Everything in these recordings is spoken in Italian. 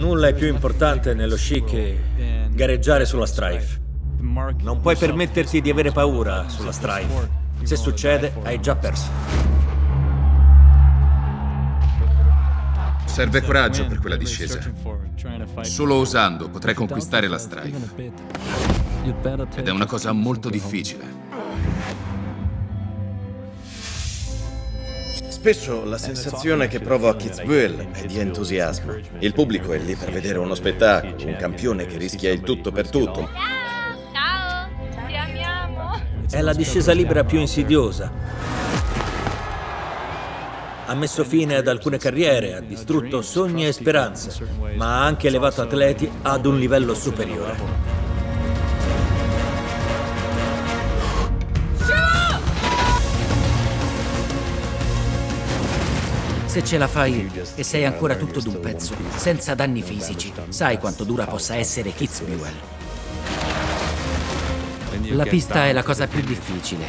Nulla è più importante nello sci che gareggiare sulla Strife. Non puoi permetterti di avere paura sulla Strife. Se succede, hai già perso. Serve coraggio per quella discesa. Solo osando potrei conquistare la Strife. Ed è una cosa molto difficile. Spesso la sensazione che provo a Kitzbühel è di entusiasmo. Il pubblico è lì per vedere uno spettacolo, un campione che rischia il tutto per tutto. Ciao, ti amiamo. È la discesa libera più insidiosa. Ha messo fine ad alcune carriere, ha distrutto sogni e speranze, ma ha anche elevato atleti ad un livello superiore. Se ce la fai e sei ancora tutto d'un pezzo, senza danni fisici, sai quanto dura possa essere Kitzbühel. La pista è la cosa più difficile.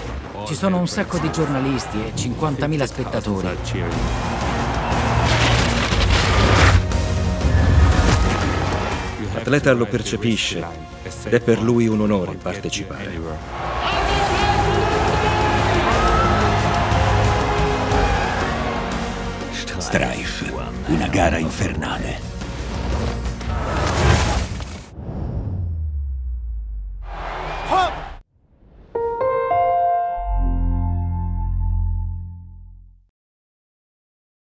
Ci sono un sacco di giornalisti e 50.000 spettatori. L'atleta lo percepisce ed è per lui un onore partecipare. Strife, una gara infernale.